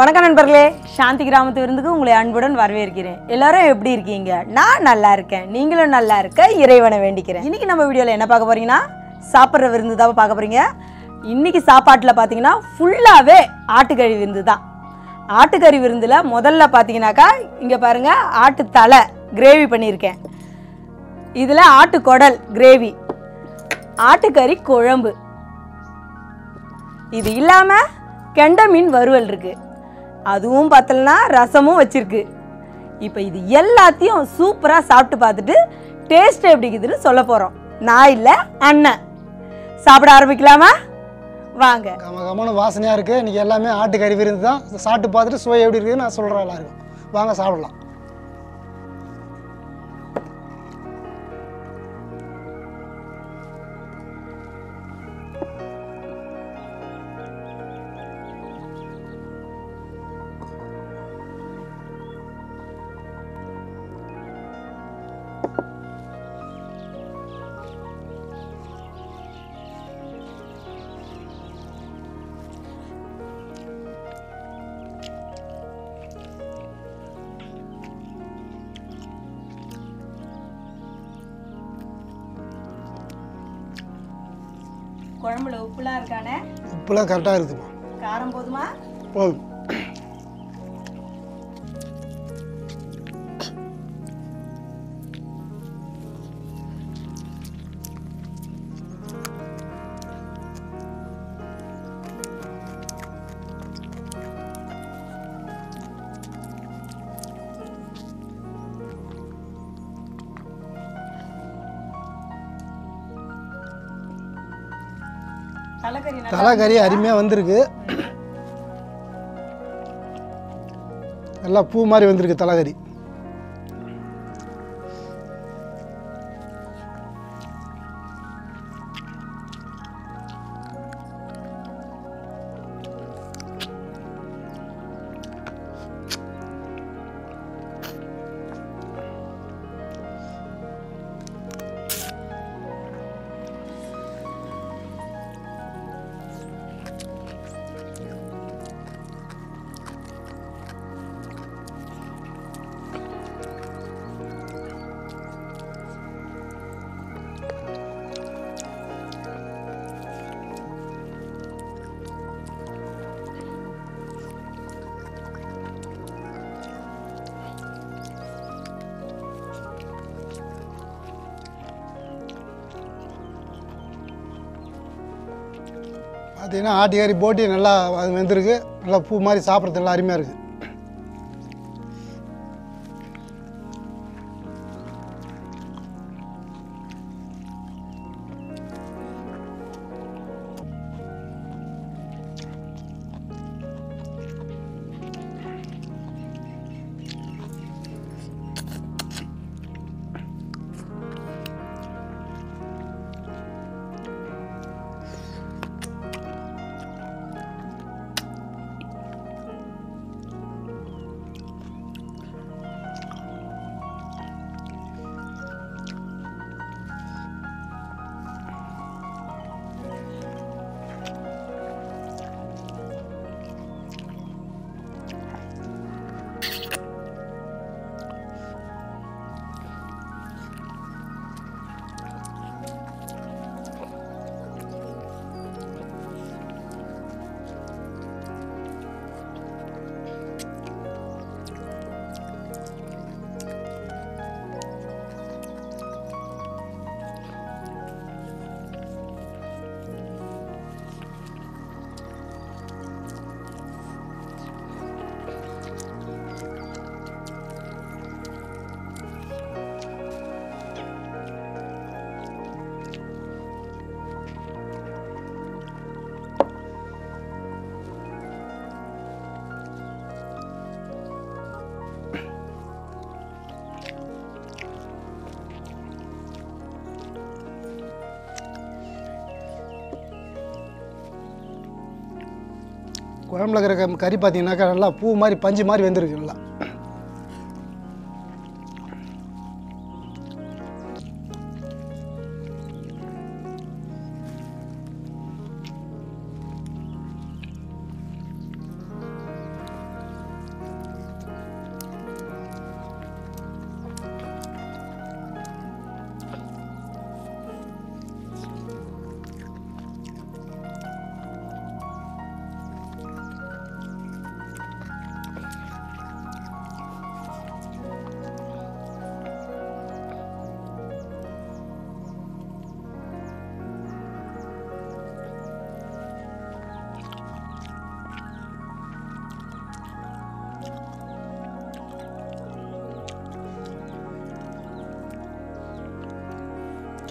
வணக்கம் நண்பர்களே. சாந்தி கிராமத்து விருந்துக்கு உங்களை அன்புடன் வரவேற்கிறேன். எல்லாரும் எப்படி இருக்கீங்க? நான் நல்லா இருக்கேன். நீங்களும் நல்லா இருக்க இறைவனை வேண்டிக்கிறேன். இன்னைக்கு நம்ம வீடியோவில் என்ன பார்க்க போறீங்கன்னா சாப்பிட்ற விருந்து தான் பார்க்க போறீங்க. இன்னைக்கு சாப்பாட்டில் பார்த்தீங்கன்னா ஃபுல்லாகவே ஆட்டுக்கறி விருந்து தான். ஆட்டுக்கறி விருந்தில் முதல்ல பார்த்தீங்கன்னாக்கா இங்கே பாருங்கள் ஆட்டு தலை கிரேவி பண்ணியிருக்கேன். இதில் ஆட்டுக்குடல் கிரேவி ஆட்டுக்கறி குழம்பு. இது இல்லாமல் கெண்ட மீன் வறுவல் இருக்குது அதுவும் பார்த்தலன்னா ரசமும் வச்சிருக்கு. இப்போ இது எல்லாத்தையும் சூப்பராக சாப்பிட்டு பார்த்துட்டு டேஸ்ட் எப்படி இருக்குதுன்னு சொல்ல போகிறோம் நான் இல்லை அண்ணன். சாப்பிட ஆரம்பிக்கலாமா? வாங்க. கம கமனு வாசனையாக இருக்குது இன்றைக்கி எல்லாமே ஆட்டுக்கறி விருந்து தான். சாப்பிட்டு பார்த்துட்டு சுவை எப்படி இருக்குதுன்னு நான் சொல்கிறேன் எல்லாருக்கும். வாங்க சாப்பிடலாம். குழம்புல உப்புலாம் இருக்கானே? உப்புலாம் கரெக்டாக இருக்குதுமா காரம் போதுமா? போதும். தலைக்கறி தலைக்கறி அருமையாக வந்திருக்கு. நல்லா பூ மாதிரி வந்திருக்கு தலைக்கறி பார்த்தீங்கன்னா ஆட்டுக்கறி போட்டி நல்லா அது வெந்திருக்கு. நல்லா பூ மாதிரி சாப்பிட்றது நல்லா அருமையாக இருக்குது குழம்புல இருக்கிற கறி பார்த்தீங்கன்னாக்கா நல்லா பூ மாதிரி பஞ்சு மாதிரி வெந்திருக்கு நல்லா.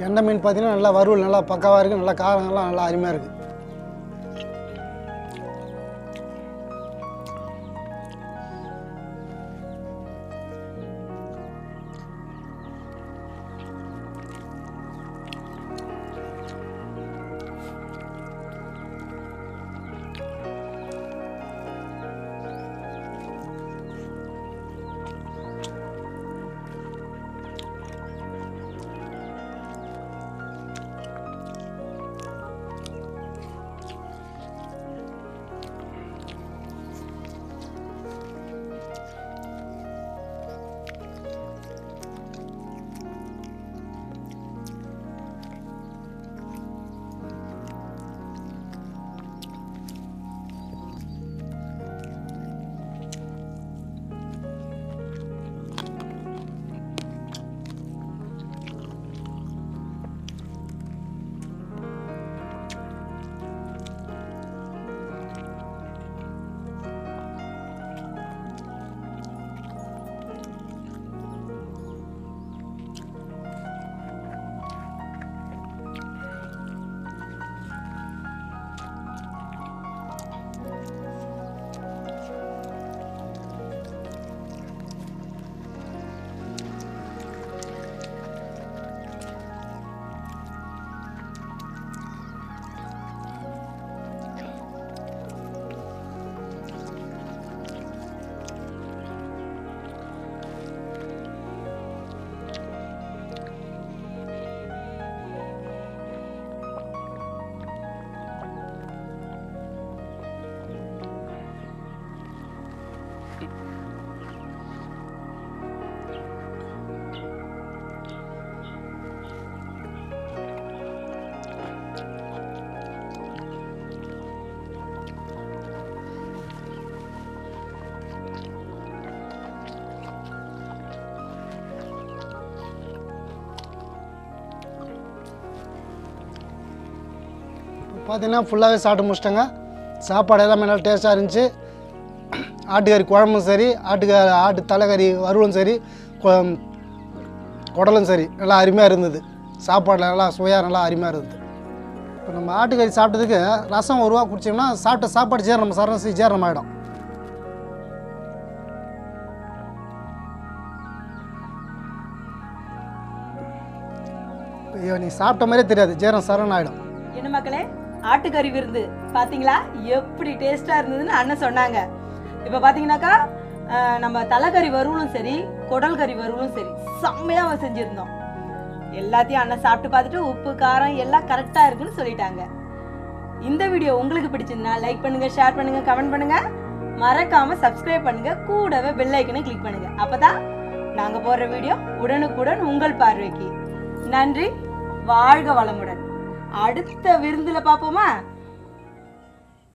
கெண்டை மீன் பார்த்தீங்கன்னா நல்லா வறுவல் நல்லா பக்காவாக இருக்குது நல்லா காரங்கள்லாம் நல்லா அருமையாக இருக்குது பார்த்தீங்கன்னா ஃபுல்லாகவே சாப்பிட்டு முடிச்சிட்டேங்க. சாப்பாடு எல்லாமே நல்லா டேஸ்ட்டாக இருந்துச்சு. ஆட்டுக்கறி குழம்பும் சரி ஆட்டுக்கறி ஆட்டு தலைக்கறி வறுவலும் சரி கொ- குடலும் சரி நல்லா அருமையாக இருந்தது. சாப்பாடில் நல்லா சுவையாக நல்லா அருமையாக இருந்தது. இப்போ நம்ம ஆட்டுக்கறி சாப்பிட்டதுக்கு ரசம் ஒரு ரூபா குடிச்சோம்னா சாப்பிட்ட சாப்பாடு ஜீரணம் நம்ம செய் ஜீரணம் ஆகிடும் ஐயோ நீ சாப்பிட்ட மாதிரியே தெரியாது. ஜீரணம் சரணம் ஆகிடும் என்ன மக்களே? ஆட்டுக்கறி விருந்து. பார்த்தீங்களா எப்படி டேஸ்ட்டாக இருந்ததுன்னு அண்ணன் சொன்னாங்க. இப்போ பார்த்தீங்கன்னாக்கா நம்ம தலைக்கறி வறுவலும் சரி குடல் கறி வறுவலும் சரி செம்மையாக அவன் செஞ்சுருந்தோம். எல்லாத்தையும் அண்ணன் சாப்பிட்டு பார்த்துட்டு உப்பு காரம் எல்லாம் கரெக்டாக இருக்குன்னு சொல்லிட்டாங்க. இந்த வீடியோ உங்களுக்கு பிடிச்சிருந்தா லைக் பண்ணுங்க ஷேர் பண்ணுங்க கமெண்ட் பண்ணுங்க. மறக்காம சப்ஸ்கிரைப் பண்ணுங்க கூடவே பெல் ஐக்கனை கிளிக் பண்ணுங்க. அப்பதான் நாங்க போடுற வீடியோ உடனுக்குடன் உங்கள் பார்வைக்கு. நன்றி வாழ்க வளமுடன். அடுத்த விருந்துல பாப்போமா?